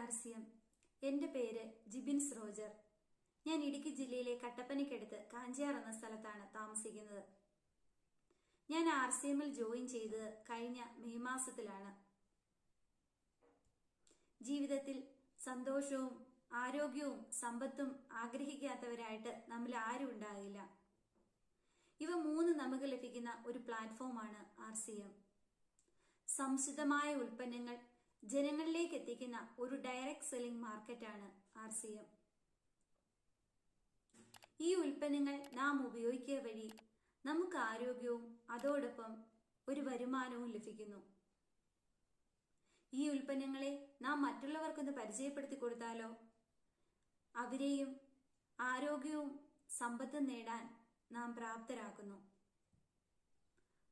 R എന്റെ എന്റെ പേര് ജിബിൻസ് റോജർ ഞാൻ ഇടുക്കി ജില്ലയിലെ കട്ടപ്പനയ്ക്കടുത്ത് കാഞ്ചിയാർ എന്ന സ്ഥലത്താണ് താമസിക്കുന്നത്. ഞാൻ ആർ സി എമ്മിൽ ജോയിൻ ചെയ്തത് കഴിഞ്ഞ മെയ് മാസത്തിലാണ്. ജീവിതത്തിൽ സന്തോഷവും ആരോഗ്യവും സമ്പത്തും ആഗ്രഹിക്കാത്തവരായിട്ട് നമ്മൾ ആരും ഉണ്ടാകില്ല. ഇവ മൂന്ന് നമുക്ക് ലഭിക്കുന്ന ഒരു പ്ലാറ്റ്ഫോമാണ് ആർ സി എം സംശുദ്ധമായ ഉൽപ്പന്നങ്ങൾ ജനങ്ങളിലേക്ക് എത്തിക്കുന്ന ഒരു ഡയറക്ട് സെല്ലിംഗ് മാർക്കറ്റാണ് ആർ സി എം. ഈ ഉൽപ്പന്നങ്ങൾ നാം ഉപയോഗിക്കുക വഴി നമുക്ക് ആരോഗ്യവും അതോടൊപ്പം ഒരു വരുമാനവും ലഭിക്കുന്നു. ഈ ഉൽപ്പന്നങ്ങളെ നാം മറ്റുള്ളവർക്കൊന്ന് പരിചയപ്പെടുത്തി കൊടുത്താലോ? അവരെയും ആരോഗ്യവും സമ്പത്തും നേടാൻ നാം പ്രാപ്തരാക്കുന്നു.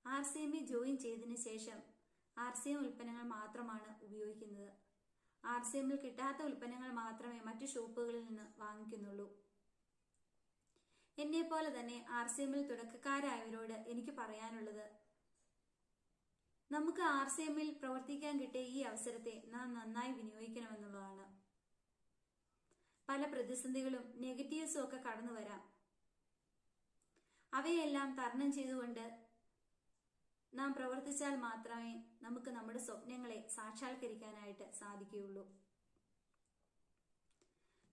ആർ സി എമ്മിൽ ജോയിൻ ചെയ്തതിനു ശേഷം ആർ സി എം ഉൽപ്പന്നങ്ങൾ മാത്രമാണ് ഉപയോഗിക്കുന്നത്. ആർ സി എമ്മിൽ കിട്ടാത്ത ഉൽപ്പന്നങ്ങൾ മാത്രമേ മറ്റു ഷോപ്പുകളിൽ നിന്ന് വാങ്ങിക്കുന്നുള്ളൂ. എന്നെ പോലെ തന്നെ ആർ സി എമ്മിൽ തുടക്കക്കാരായവരോട് എനിക്ക് പറയാനുള്ളത് നമുക്ക് ആർ സി എമ്മിൽ പ്രവർത്തിക്കാൻ കിട്ടിയ ഈ അവസരത്തെ നാം നന്നായി വിനിയോഗിക്കണമെന്നുള്ളതാണ്. പല പ്രതിസന്ധികളും നെഗറ്റീവ്സും ഒക്കെ കടന്നു വരാം അവയെല്ലാം തരണം ചെയ്തുകൊണ്ട് നാം പ്രവർത്തിച്ചാൽ മാത്രമേ നമുക്ക് നമ്മുടെ സ്വപ്നങ്ങളെ സാക്ഷാത്കരിക്കാനായിട്ട് സാധിക്കുകയുള്ളൂ.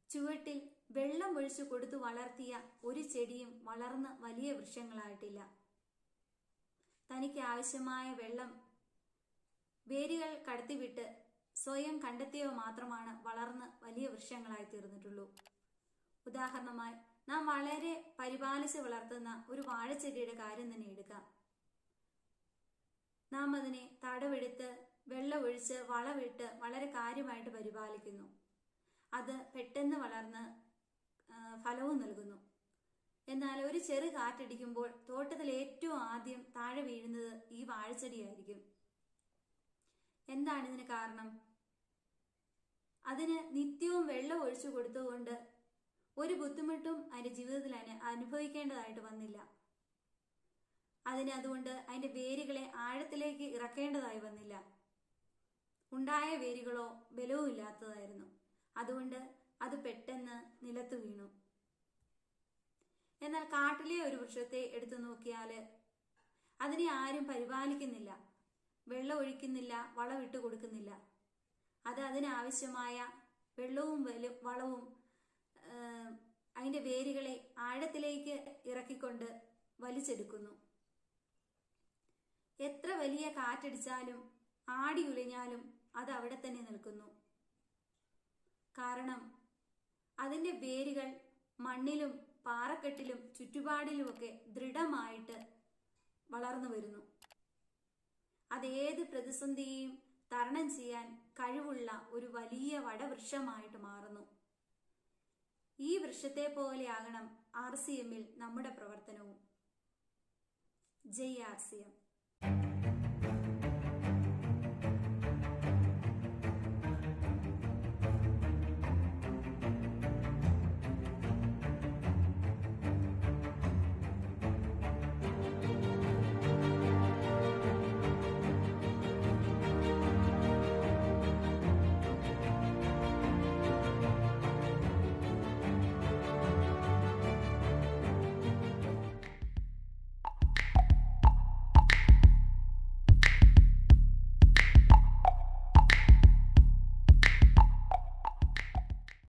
ചുവട്ടിൽ വെള്ളം ഒഴിച്ചു കൊടുത്തു വളർത്തിയ ഒരു ചെടിയും വളർന്ന് വലിയ വൃക്ഷങ്ങളായിട്ടില്ല. തനിക്ക് ആവശ്യമായ വെള്ളം വേരുകൾ കടത്തിവിട്ട് സ്വയം കണ്ടെത്തിയവ മാത്രമാണ് വളർന്ന് വലിയ വൃക്ഷങ്ങളായി തീർന്നിട്ടുള്ളൂ. ഉദാഹരണമായി നാം വളരെ പരിപാലിച്ച് വളർത്തുന്ന ഒരു വാഴച്ചെടിയുടെ കാര്യം തന്നെ എടുക്കാം. നാം അതിനെ തടവെടുത്ത് വെള്ളമൊഴിച്ച് വളവിട്ട് വളരെ കാര്യമായിട്ട് പരിപാലിക്കുന്നു. അത് പെട്ടെന്ന് വളർന്ന് ഫലവും നൽകുന്നു. എന്നാൽ ഒരു ചെറു കാറ്റടിക്കുമ്പോൾ തോട്ടത്തിൽ ഏറ്റവും ആദ്യം താഴെ വീഴുന്നത് ഈ വാഴച്ചെടിയായിരിക്കും. എന്താണ് ഇതിന് കാരണം? അതിന് നിത്യവും വെള്ളം ഒഴിച്ചു കൊടുത്തുകൊണ്ട് ഒരു ബുദ്ധിമുട്ടും അതിന്റെ ജീവിതത്തിൽ അനുഭവിക്കേണ്ടതായിട്ട് വന്നില്ല. അതിന് അതുകൊണ്ട് അതിന്റെ വേരുകളെ ആഴത്തിലേക്ക് ഇറക്കേണ്ടതായി വന്നില്ല. ഉണ്ടായ വേരുകളോ ബലവും ഇല്ലാത്തതായിരുന്നു. അതുകൊണ്ട് അത് പെട്ടെന്ന് നിലത്തു വീണു. എന്നാൽ കാട്ടിലെ ഒരു വൃക്ഷത്തെ എടുത്തു നോക്കിയാൽ അതിനെ ആരും പരിപാലിക്കുന്നില്ല. വെള്ളം ഒഴിക്കുന്നില്ല വളമിട്ട് കൊടുക്കുന്നില്ല. അത് അതിനാവശ്യമായ വെള്ളവും വളവും അതിന്റെ വേരുകളെ ആഴത്തിലേക്ക് ഇറക്കിക്കൊണ്ട് വലിച്ചെടുക്കുന്നു. എത്ര വലിയ കാറ്റടിച്ചാലും ആടി ഉലഞ്ഞാലും അത് അവിടെ തന്നെ നിൽക്കുന്നു. കാരണം അതിന്റെ വേരുകൾ മണ്ണിലും പാറക്കെട്ടിലും ചുറ്റുപാടിലുമൊക്കെ ദൃഢമായിട്ട് വളർന്നു വരുന്നു. അതേത് പ്രതിസന്ധിയെയും തരണം ചെയ്യാൻ കഴിവുള്ള ഒരു വലിയ വടവൃക്ഷമായിട്ട് മാറുന്നു. ഈ വൃക്ഷത്തെ പോലെയാകണം ആർ സി എമ്മിൽ നമ്മുടെ പ്രവർത്തനവും. ജയ് ആർ സി എം.